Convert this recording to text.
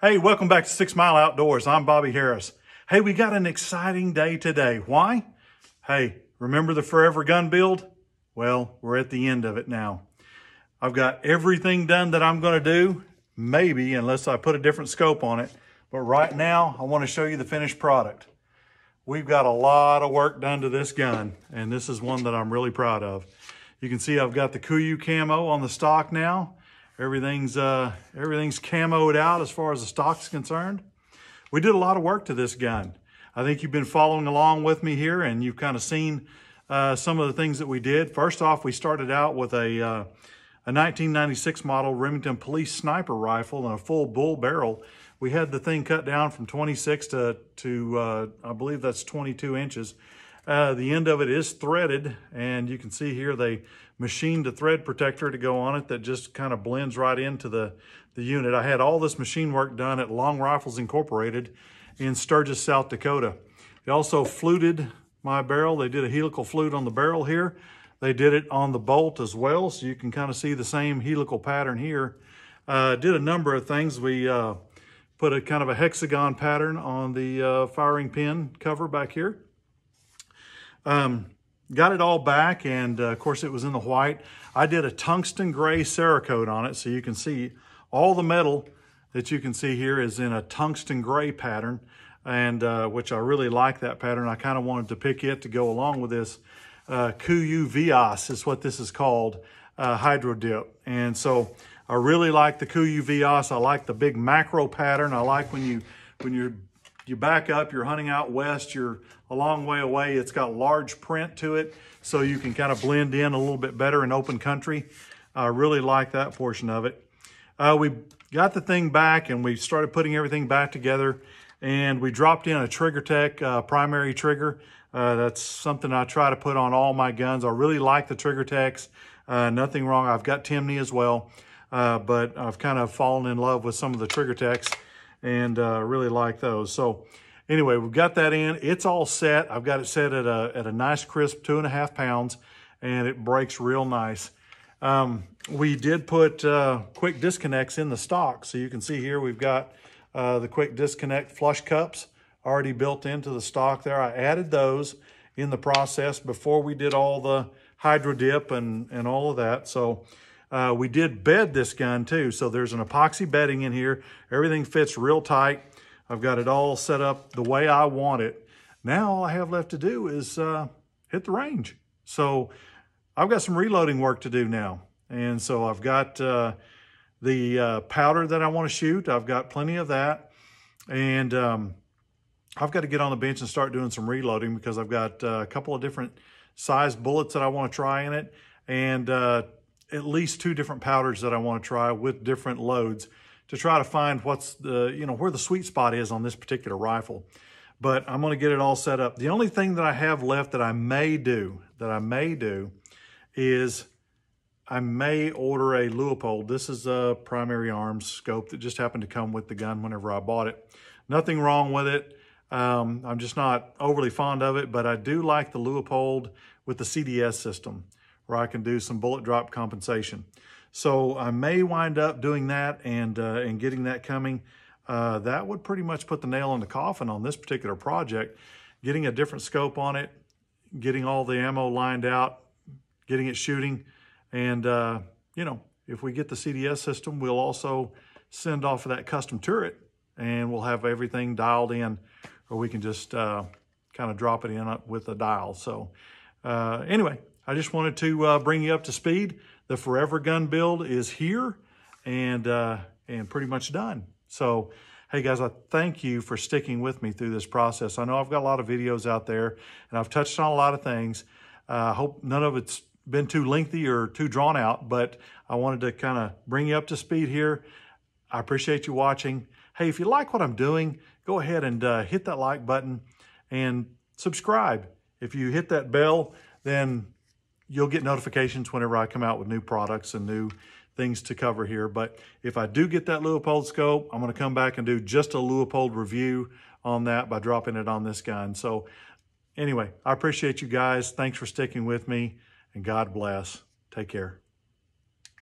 Hey, welcome back to Six Mile Outdoors. I'm Bobby Harris. Hey, we got an exciting day today. Why? Hey, remember the Forever Gun build? Well, we're at the end of it now. I've got everything done that I'm going to do, maybe, unless I put a different scope on it. But right now, I want to show you the finished product. We've got a lot of work done to this gun, and this is one that I'm really proud of. You can see I've got the KUIU camo on the stock now. Everything's, uh, everything's camoed out as far as the stock's concerned. We did a lot of work to this gun. I think you've been following along with me here and you've kind of seen uh, some of the things that we did. First off, we started out with a, uh, a 1996 model Remington Police Sniper Rifle and a full bull barrel. We had the thing cut down from 26 to, to uh, I believe that's 22 inches. Uh, the end of it is threaded and you can see here they machined a thread protector to go on it that just kind of blends right into the, the unit. I had all this machine work done at Long Rifles Incorporated in Sturgis, South Dakota. They also fluted my barrel. They did a helical flute on the barrel here. They did it on the bolt as well, so you can kind of see the same helical pattern here. Uh, did a number of things. We uh, put a kind of a hexagon pattern on the uh, firing pin cover back here. Um, got it all back, and uh, of course it was in the white. I did a tungsten gray Cerakote on it, so you can see all the metal that you can see here is in a tungsten gray pattern, and uh, which I really like that pattern. I kind of wanted to pick it to go along with this. Uh, KUIU Vias is what this is called, uh, Hydro Dip. And so I really like the KUIU Vias. I like the big macro pattern. I like when you when you're you back up, you're hunting out west, you're a long way away. It's got large print to it, so you can kind of blend in a little bit better in open country. I really like that portion of it. Uh, we got the thing back and we started putting everything back together and we dropped in a Trigger Tech uh, primary trigger. Uh, that's something I try to put on all my guns. I really like the Trigger Techs. Uh, nothing wrong. I've got Timney as well, uh, but I've kind of fallen in love with some of the Trigger Techs and uh, really like those. So anyway, we've got that in. It's all set. I've got it set at a, at a nice crisp two and a half pounds and it breaks real nice. Um, we did put uh, quick disconnects in the stock. So you can see here we've got uh, the quick disconnect flush cups already built into the stock there. I added those in the process before we did all the hydro dip and, and all of that. So uh, we did bed this gun too. So there's an epoxy bedding in here. Everything fits real tight. I've got it all set up the way I want it. Now all I have left to do is uh, hit the range. So I've got some reloading work to do now. And so I've got uh, the uh, powder that I want to shoot. I've got plenty of that. And um, I've got to get on the bench and start doing some reloading because I've got uh, a couple of different size bullets that I want to try in it. And uh, at least two different powders that I want to try with different loads to try to find what's the, you know, where the sweet spot is on this particular rifle. But I'm going to get it all set up. The only thing that I have left that I may do, that I may do, is I may order a Leupold. This is a primary arms scope that just happened to come with the gun whenever I bought it. Nothing wrong with it. Um, I'm just not overly fond of it, but I do like the Leupold with the CDS system where I can do some bullet drop compensation. So I may wind up doing that and, uh, and getting that coming. Uh, that would pretty much put the nail in the coffin on this particular project. Getting a different scope on it, getting all the ammo lined out, getting it shooting. And, uh, you know, if we get the CDS system, we'll also send off for that custom turret and we'll have everything dialed in or we can just uh, kind of drop it in with a dial. So uh, anyway, I just wanted to uh, bring you up to speed. The Forever Gun build is here and, uh, and pretty much done. So, hey guys, I thank you for sticking with me through this process. I know I've got a lot of videos out there and I've touched on a lot of things. Uh, I hope none of it's been too lengthy or too drawn out, but I wanted to kind of bring you up to speed here. I appreciate you watching. Hey, if you like what I'm doing, go ahead and uh, hit that like button and subscribe. If you hit that bell, then you'll get notifications whenever I come out with new products and new things to cover here. But if I do get that Leupold scope, I'm going to come back and do just a Leupold review on that by dropping it on this gun. So anyway, I appreciate you guys. Thanks for sticking with me and God bless. Take care.